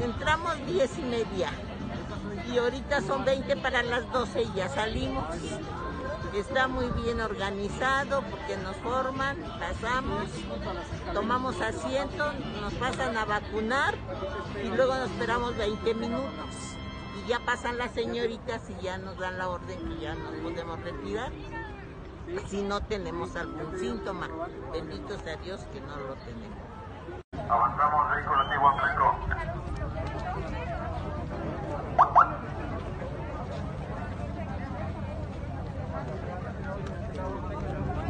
entramos diez y media y ahorita son 20 para las 12 y ya salimos. Está muy bien organizado porque nos forman, pasamos, tomamos asiento, nos pasan a vacunar y luego nos esperamos 20 minutos. Y ya pasan las señoritas y ya nos dan la orden que ya nos podemos retirar si no tenemos algún síntoma. Bendito sea Dios que no lo tenemos. Avanzamos vehículo antiguo a Blanco.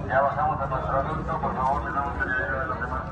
Ya bajamos a nuestro adulto, por favor, tenemos que llegar a los demás.